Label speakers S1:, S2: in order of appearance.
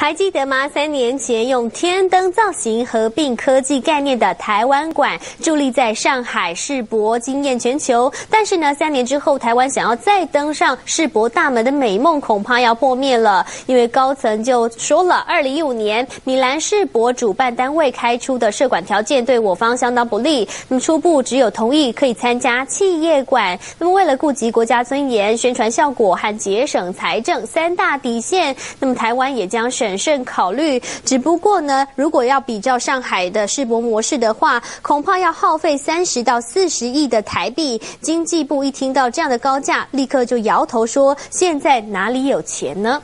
S1: 还记得吗？三年前用天灯造型合并科技概念的台湾馆，伫立在上海世博，惊艳全球。但是呢，三年之后，台湾想要再登上世博大门的美梦，恐怕要破灭了。因为高层就说了，二零一五年米兰世博主办单位开出的设馆条件对我方相当不利。那么初步只有同意可以参加企业馆。那么为了顾及国家尊严、宣传效果和节省财政三大底线，那么台湾也将选。审慎考虑，只不过呢，如果要比较上海的世博模式的话，恐怕要耗费三十到四十亿的台币。经济部一听到这样的高价，立刻就摇头说：“现在哪里有钱呢？”